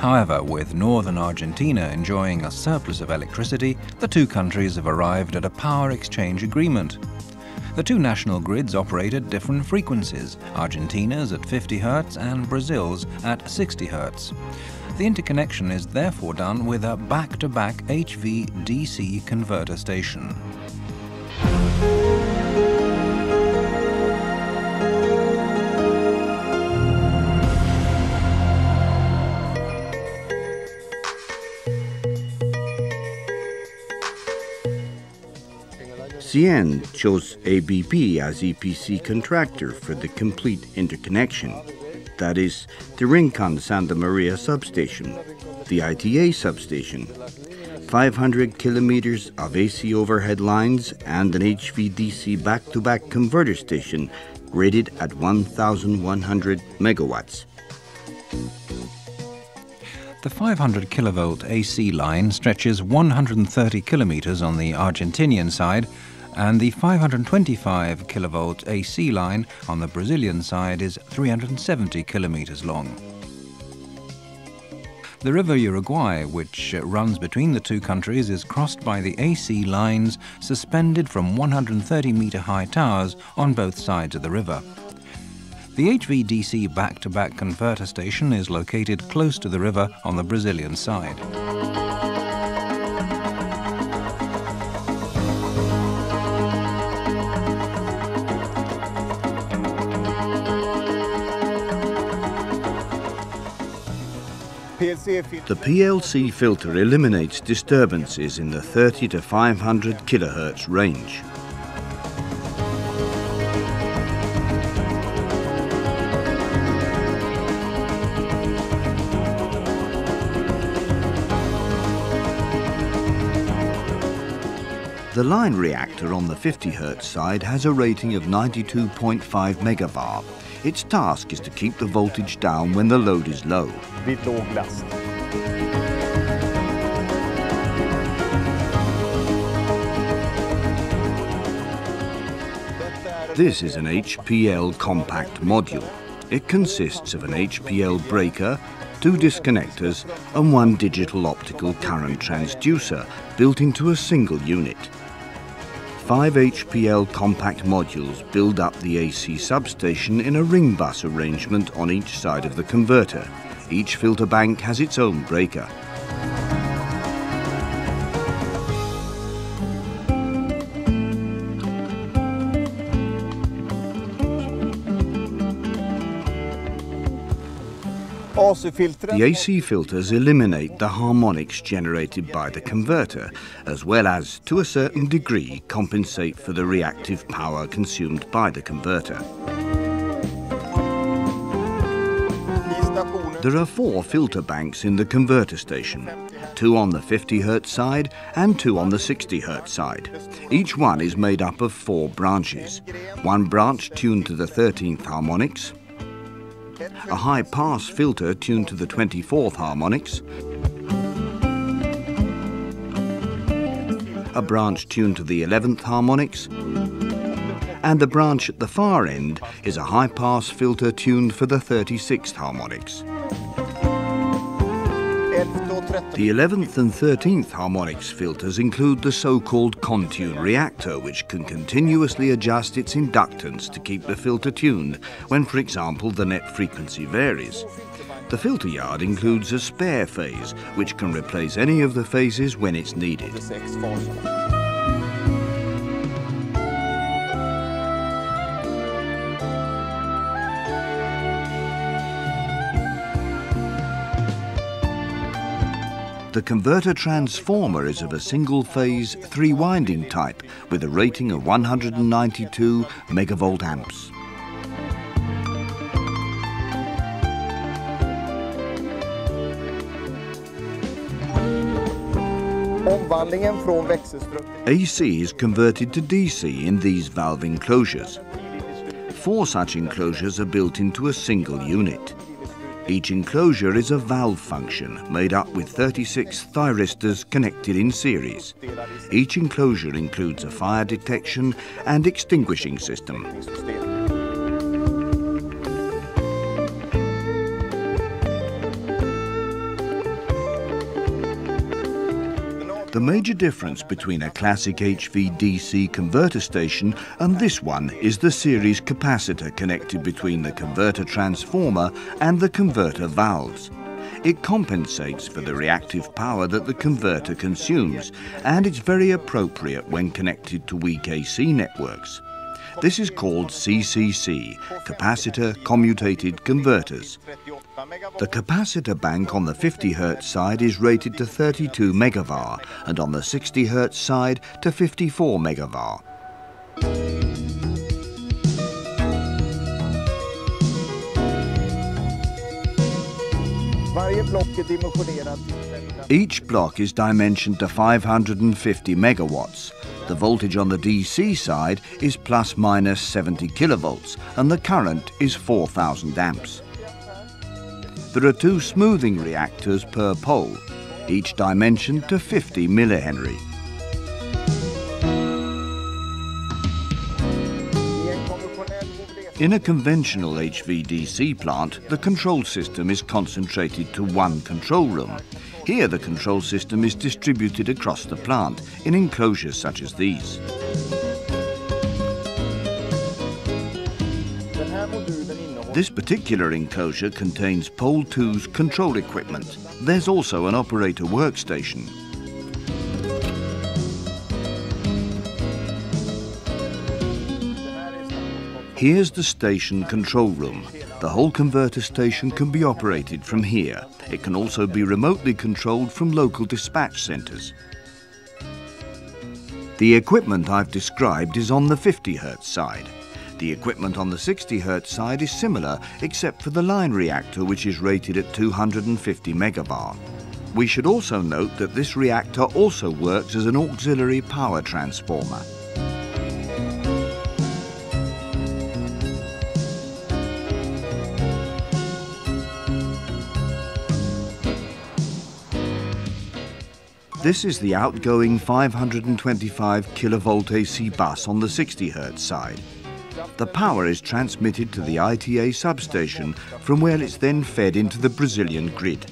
However, with northern Argentina enjoying a surplus of electricity, the two countries have arrived at a power exchange agreement. The two national grids operate at different frequencies, Argentina's at 50 Hz and Brazil's at 60 Hz. The interconnection is therefore done with a back-to-back HV-DC converter station. CIEN chose ABB as EPC contractor for the complete interconnection. That is, the Rincon Santa Maria substation, the Itá substation, 500 kilometers of AC overhead lines, and an HVDC back to back converter station rated at 1,100 megawatts. The 500 kilovolt AC line stretches 130 kilometers on the Argentinian side and the 525 kilovolt AC line on the Brazilian side is 370 kilometers long. The river Uruguay, which runs between the two countries, is crossed by the AC lines suspended from 130 meter high towers on both sides of the river. The HVDC back to back converter station is located close to the river on the Brazilian side. The PLC filter eliminates disturbances in the 30 to 500 kHz range. The line reactor on the 50 Hz side has a rating of 92.5 megavar its task is to keep the voltage down when the load is low. This is an HPL compact module. It consists of an HPL breaker, two disconnectors and one digital optical current transducer built into a single unit. Five HPL compact modules build up the AC substation in a ring bus arrangement on each side of the converter. Each filter bank has its own breaker. The AC filters eliminate the harmonics generated by the converter, as well as, to a certain degree, compensate for the reactive power consumed by the converter. There are four filter banks in the converter station, two on the 50 Hz side and two on the 60 Hz side. Each one is made up of four branches. One branch tuned to the 13th harmonics, a high pass filter tuned to the 24th harmonics, a branch tuned to the 11th harmonics, and the branch at the far end is a high pass filter tuned for the 36th harmonics. The 11th and 13th harmonics filters include the so-called Contune reactor, which can continuously adjust its inductance to keep the filter tuned when, for example, the net frequency varies. The filter yard includes a spare phase, which can replace any of the phases when it's needed. The converter transformer is of a single-phase, three-winding type with a rating of 192 megavolt amps. AC is converted to DC in these valve enclosures. Four such enclosures are built into a single unit. Each enclosure is a valve function made up with 36 thyristors connected in series. Each enclosure includes a fire detection and extinguishing system. The major difference between a classic HVDC converter station and this one is the series capacitor connected between the converter transformer and the converter valves. It compensates for the reactive power that the converter consumes, and it's very appropriate when connected to weak AC networks. This is called CCC, capacitor commutated converters. The capacitor bank on the 50 Hz side is rated to 32 megavar and on the 60 Hz side to 54 megavar. Each block is dimensioned to 550 megawatts. The voltage on the DC side is plus minus 70 kilovolts and the current is 4000 amps. There are two smoothing reactors per pole, each dimensioned to 50 millihenry. In a conventional HVDC plant, the control system is concentrated to one control room. Here the control system is distributed across the plant in enclosures such as these. This particular enclosure contains Pole 2's control equipment. There's also an operator workstation. Here's the station control room. The whole converter station can be operated from here. It can also be remotely controlled from local dispatch centres. The equipment I've described is on the 50 Hz side. The equipment on the 60 Hz side is similar, except for the line reactor, which is rated at 250 megavar. We should also note that this reactor also works as an auxiliary power transformer. This is the outgoing 525 kilovolt AC bus on the 60 Hz side. The power is transmitted to the Itá substation from where it's then fed into the Brazilian grid.